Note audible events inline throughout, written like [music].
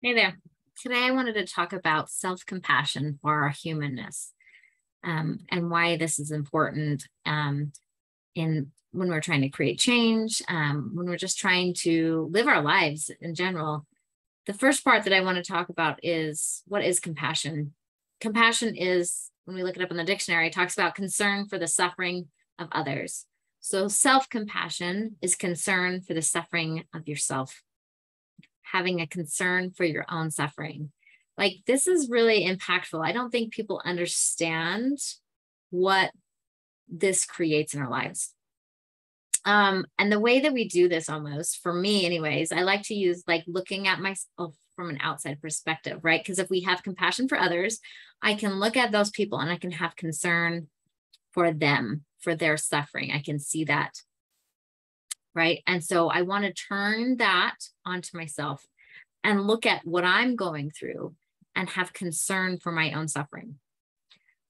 Hey there. Today I wanted to talk about self compassion for our humanness um, and why this is important um, in when we're trying to create change, um, when we're just trying to live our lives in general. The first part that I want to talk about is what is compassion? Compassion is, when we look it up in the dictionary, talks about concern for the suffering of others. So self compassion is concern for the suffering of yourself having a concern for your own suffering. Like this is really impactful. I don't think people understand what this creates in our lives. Um, and the way that we do this almost, for me, anyways, I like to use like looking at myself from an outside perspective, right? Because if we have compassion for others, I can look at those people and I can have concern for them, for their suffering. I can see that right? And so I want to turn that onto myself and look at what I'm going through and have concern for my own suffering.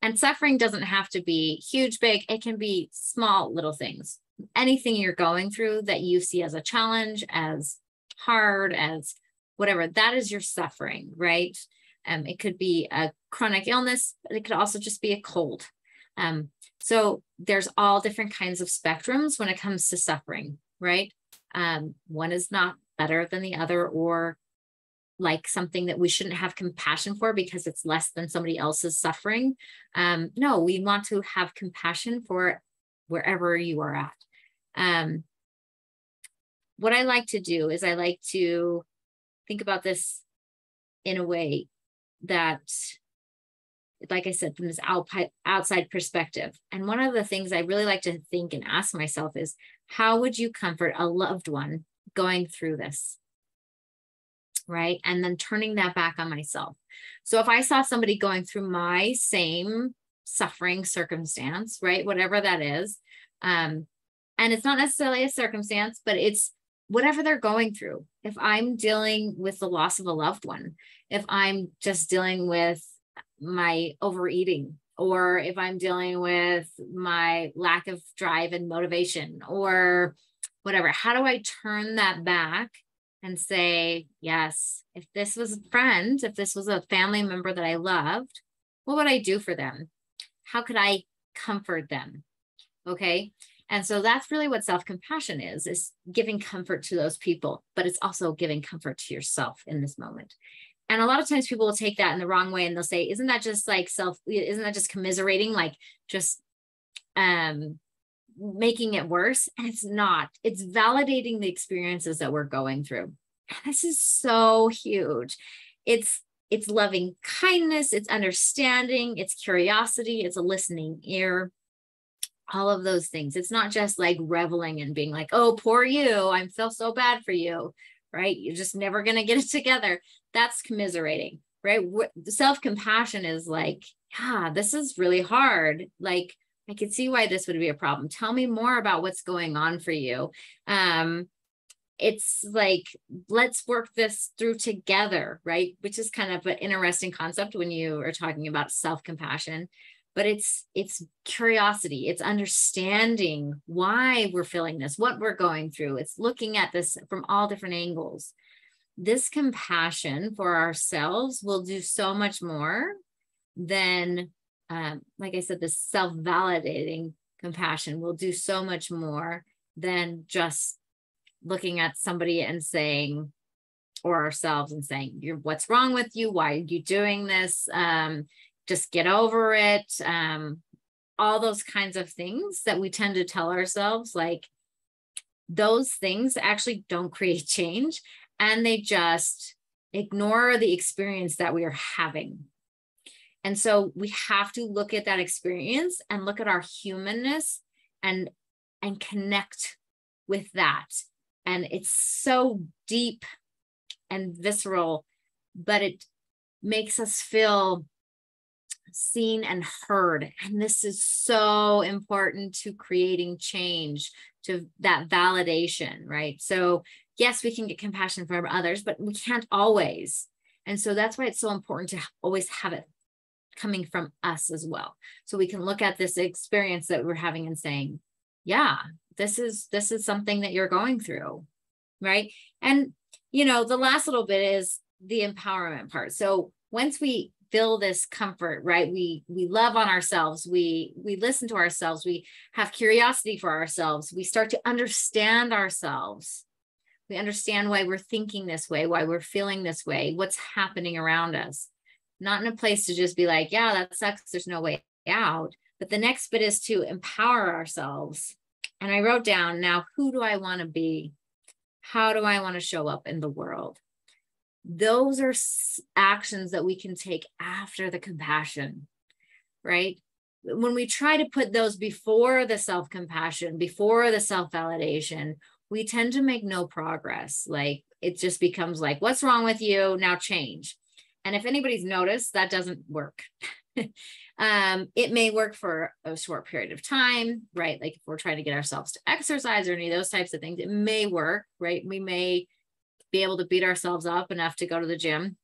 And suffering doesn't have to be huge, big, it can be small, little things. Anything you're going through that you see as a challenge, as hard, as whatever, that is your suffering, right? Um, it could be a chronic illness, but it could also just be a cold. Um, so there's all different kinds of spectrums when it comes to suffering right? Um, one is not better than the other or like something that we shouldn't have compassion for because it's less than somebody else's suffering. Um, no, we want to have compassion for wherever you are at. Um, what I like to do is I like to think about this in a way that, like I said, from this outside perspective. And one of the things I really like to think and ask myself is how would you comfort a loved one going through this? Right. And then turning that back on myself. So if I saw somebody going through my same suffering circumstance, right, whatever that is, um, and it's not necessarily a circumstance, but it's whatever they're going through. If I'm dealing with the loss of a loved one, if I'm just dealing with my overeating, or if I'm dealing with my lack of drive and motivation or whatever. How do I turn that back and say, yes, if this was a friend, if this was a family member that I loved, what would I do for them? How could I comfort them? Okay. And so that's really what self-compassion is, is giving comfort to those people, but it's also giving comfort to yourself in this moment. And a lot of times people will take that in the wrong way and they'll say, isn't that just like self, isn't that just commiserating, like just um making it worse? And it's not. It's validating the experiences that we're going through. this is so huge. It's it's loving kindness, it's understanding, it's curiosity, it's a listening ear all of those things. It's not just like reveling and being like, oh, poor you. I feel so bad for you right? You're just never going to get it together. That's commiserating, right? Self compassion is like, yeah, this is really hard. Like, I could see why this would be a problem. Tell me more about what's going on for you. Um, it's like let's work this through together right which is kind of an interesting concept when you are talking about self-compassion but it's it's curiosity it's understanding why we're feeling this what we're going through. It's looking at this from all different angles. This compassion for ourselves will do so much more than um, like i said the self-validating compassion will do so much more than just looking at somebody and saying or ourselves and saying you're what's wrong with you? Why are you doing this? Um, just get over it um, all those kinds of things that we tend to tell ourselves like those things actually don't [laughs] create change and they just ignore the experience that we are having. And so we have to look at that experience and look at our humanness and and connect with that. And it's so deep and visceral but it makes us feel seen and heard. And this is so important to creating change, to that validation, right? So, yes, we can get compassion from others, but we can't always. And so that's why it's so important to always have it coming from us as well. So we can look at this experience that we're having and saying, yeah, this is this is something that you're going through, right? And you know, the last little bit is the empowerment part. So once we feel this comfort right? We we love on ourselves. We we listen to ourselves. We have curiosity for ourselves. We start to understand ourselves. We understand why we're thinking this way why we're feeling this way what's happening around us. Not in a place to just be like yeah that sucks. There's no way out. But the next bit is to empower ourselves. And i wrote down now who do i want to be? How do i want to show up in the world those are actions that we can take after the compassion, right? When we try to put those before the self compassion, before the self validation, we tend to make no progress. Like it just becomes like, what's wrong with you? Now change. And if anybody's noticed, that doesn't work. [laughs] um, it may work for a short period of time, right? Like if we're trying to get ourselves to exercise or any of those types of things, it may work, right? We may be able to beat ourselves up enough to go to the gym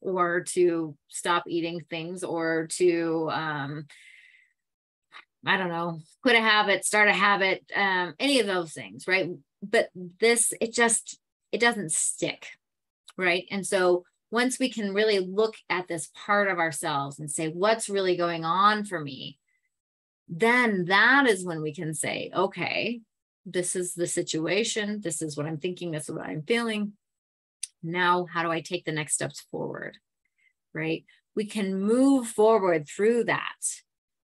or to stop eating things or to um i don't know quit a habit start a habit um any of those things right? But this it just it doesn't stick right? And so once we can really look at this part of ourselves and say what's really going on for me? then that is when we can say okay this is the situation. This is what I'm thinking. This is what I'm feeling. Now, how do I take the next steps forward? Right? We can move forward through that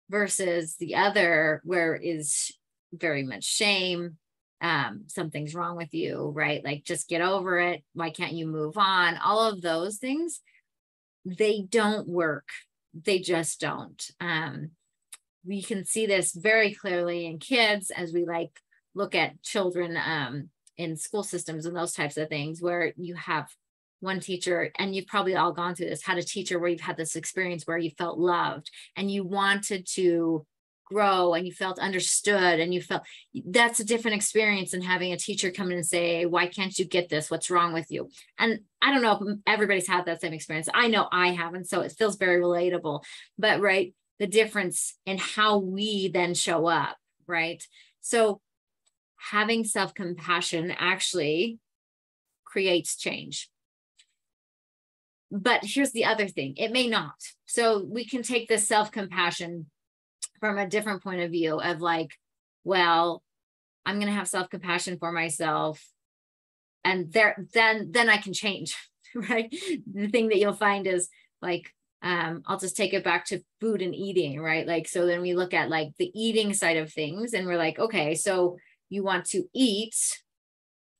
versus the other where is very much shame. Um, something's wrong with you, right? Like just get over it. Why can't you move on? All of those things, they don't work. They just don't. Um, we can see this very clearly in kids as we like look at children um, in school systems and those types of things where you have one teacher and you've probably all gone through this had a teacher where you've had this experience where you felt loved and you wanted to grow and you felt understood and you felt that's a different experience than having a teacher come in and say why can't you get this? What's wrong with you? And i don't know if everybody's had that same experience. I know i haven't so it feels very relatable. But right the difference in how we then show up right? So having self compassion actually creates change. But here's the other thing it may not. So we can take this self compassion from a different point of view of like, well, I'm going to have self compassion for myself. And there, then, then I can change, [laughs] right? The thing that you'll find is like, um, I'll just take it back to food and eating, right? Like, so then we look at like the eating side of things and we're like, okay, so you want to eat,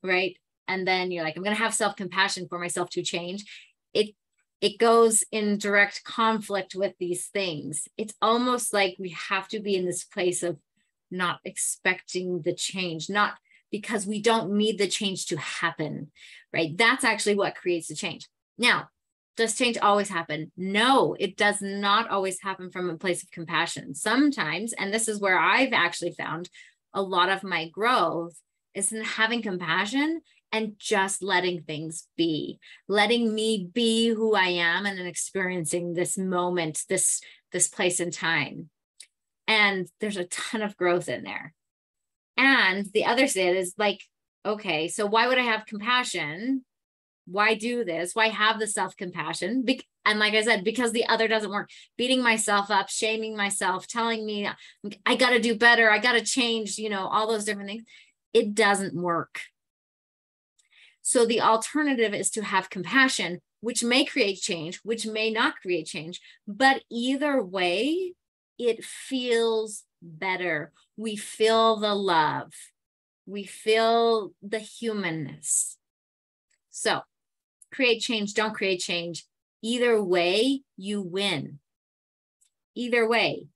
right? And then you're like, I'm going to have self compassion for myself to change. It it goes in direct conflict with these things. It's almost like we have to be in this place of not expecting the change, not because we don't need the change to happen, right? That's actually what creates the change. Now, does change always happen? No, it does not always happen from a place of compassion. Sometimes, and this is where I've actually found a lot of my growth is in having compassion and just letting things be letting me be who i am and then experiencing this moment this this place in time. And there's a ton of growth in there. And the other side is like okay so why would i have compassion? Why do this? Why have the self compassion Be- and like I said, because the other doesn't work, beating myself up, shaming myself, telling me I got to do better, I got to change, you know, all those different things, it doesn't work. So the alternative is to have compassion, which may create change, which may not create change. But either way, it feels better. We feel the love, we feel the humanness. So create change, don't create change Either way, you win. Either way.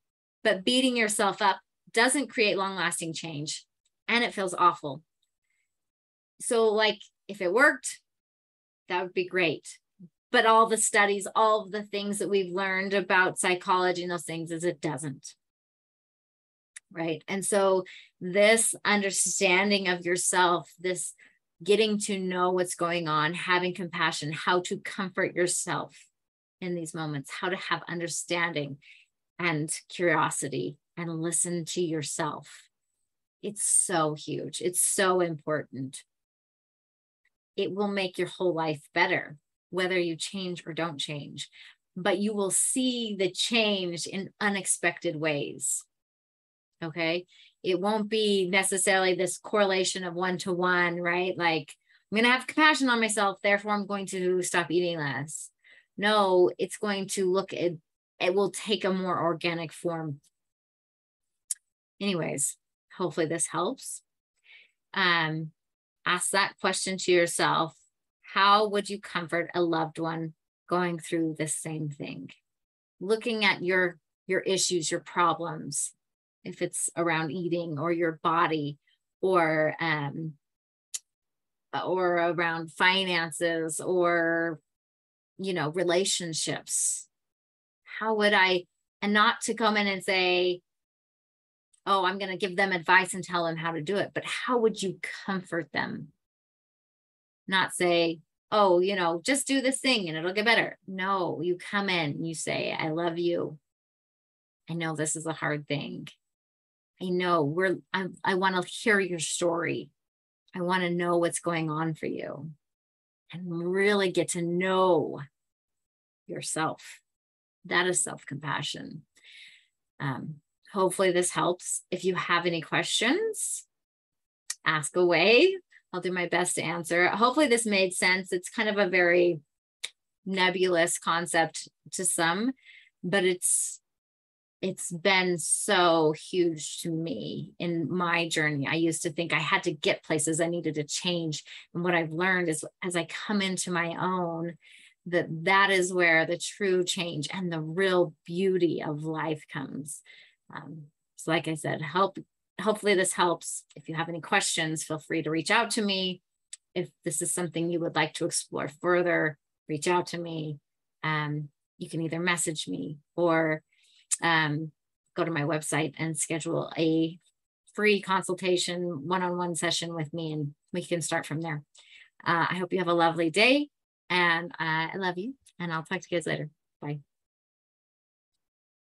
But beating yourself up doesn't create long lasting change and it feels awful. So, like, if it worked, that would be great. But all the studies, all the things that we've learned about psychology and those things is it doesn't. Right. And so, this understanding of yourself, this getting to know what's going on, having compassion, how to comfort yourself in these moments, how to have understanding and curiosity and listen to yourself. It's so huge. It's so important. It will make your whole life better, whether you change or don't change, but you will see the change in unexpected ways. Okay. It won't be necessarily this correlation of one to one, right? Like, I'm going to have compassion on myself, therefore, I'm going to stop eating less. No, it's going to look, it, it will take a more organic form. Anyways, hopefully this helps. Um, ask that question to yourself How would you comfort a loved one going through the same thing? Looking at your your issues, your problems, if it's around eating or your body or um, or around finances or you know relationships how would i and not to come in and say oh i'm going to give them advice and tell them how to do it but how would you comfort them? Not say oh you know just do this thing and it'll get better. No you come in you say i love you. I know this is a hard thing I know we're, I, I want to hear your story. I want to know what's going on for you and really get to know yourself. That is self compassion. Um, hopefully, this helps. If you have any questions, ask away. I'll do my best to answer. Hopefully, this made sense. It's kind of a very nebulous concept to some, but it's it's been so huge to me in my journey. I used to think I had to get places, I needed to change. And what I've learned is as I come into my own, that that is where the true change and the real beauty of life comes. Um, so, like I said, help. Hopefully, this helps. If you have any questions, feel free to reach out to me. If this is something you would like to explore further, reach out to me. Um, you can either message me or um, go to my website and schedule a free consultation one-on-one session with me and we can start from there. Uh, I hope you have a lovely day and I love you and I'll talk to you guys later. Bye.